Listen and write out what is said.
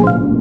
you.